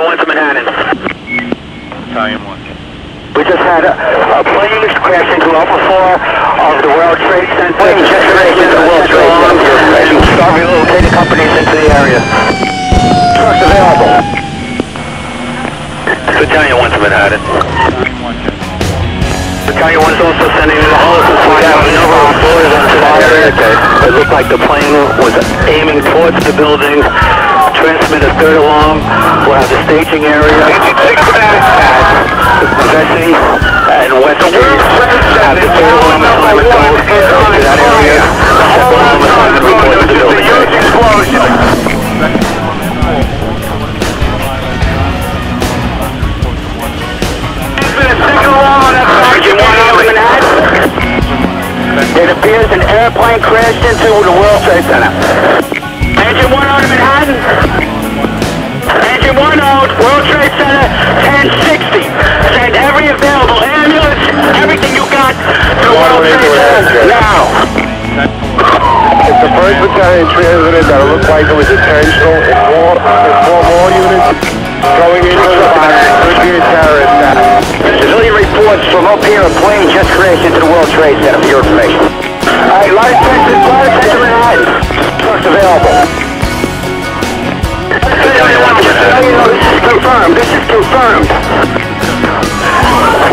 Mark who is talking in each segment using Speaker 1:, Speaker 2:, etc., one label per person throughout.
Speaker 1: One to Manhattan.
Speaker 2: Battalion one.
Speaker 1: We just had a, a plane crash into upper floor of the World Trade Center. Plane just crashed into the World Trade Center. And start relocating companies into the area. Trucks available. Battalion 1 to Manhattan.
Speaker 2: Battalion one, yes.
Speaker 1: Battalion 1's also sending in the hoses. We have a number of floors into that area. It looked like the plane was aiming towards the building. Transmit a third alarm. We'll have the staging area. Vesey and West Street. Have the third alarm assignment go into that area. Second alarm assignment report to the building. Sergeant one over It appears an airplane crashed into the World Trade Center. One out, World Trade Center, 1060. Send every available ambulance, everything you got to the World Trade Center now.
Speaker 3: It's the first battalion transmitted that it looked like it was intentional. If four, if four more units going into the box, could be a terrorist attack.
Speaker 1: Civilian reports from up here, a plane just crashed into the World Trade Center for your information. All right, light attention, light attention Manhattan. Trucks confirmed.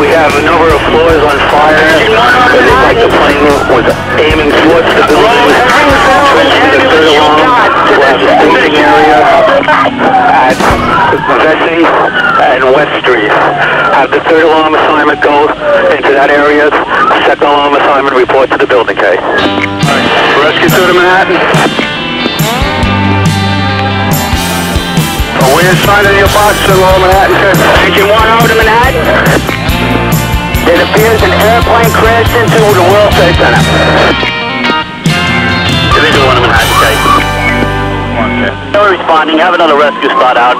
Speaker 1: We have a number of floors on fire. It looked like the plane was aiming towards the building. Transmitted a third alarm. We'll have a staging area at Vesey and West Street. Have the third alarm assignment go into that area. Second alarm assignment report to the building, okay? Rescue to Manhattan. We're your box to Lower Manhattan, sir. Engine 1 out to Manhattan. It appears an airplane crashed into the World Trade Center. Division 1 of Manhattan, okay. No responding. Have another rescue spot out.